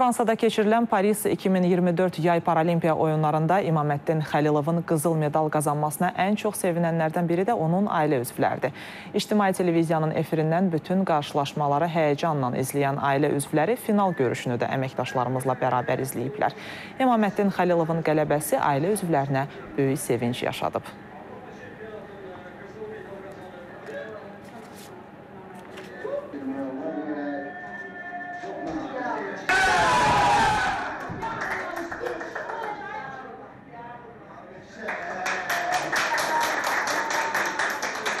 Fransada keçirilən Paris 2024 yay paralimpiya oyunlarında İmaməddin Xəlilovun qızıl medal qazanmasına ən çox sevinənlərdən biri də onun ailə üzvləridir. İctimai televiziyanın efirindən bütün qarşılaşmaları həyəcanla izləyən ailə üzvləri final görüşünü də əməkdaşlarımızla bərabər izləyiblər. İmaməddin Xəlilovun qələbəsi ailə üzvlərinə böyük sevinç yaşadıb.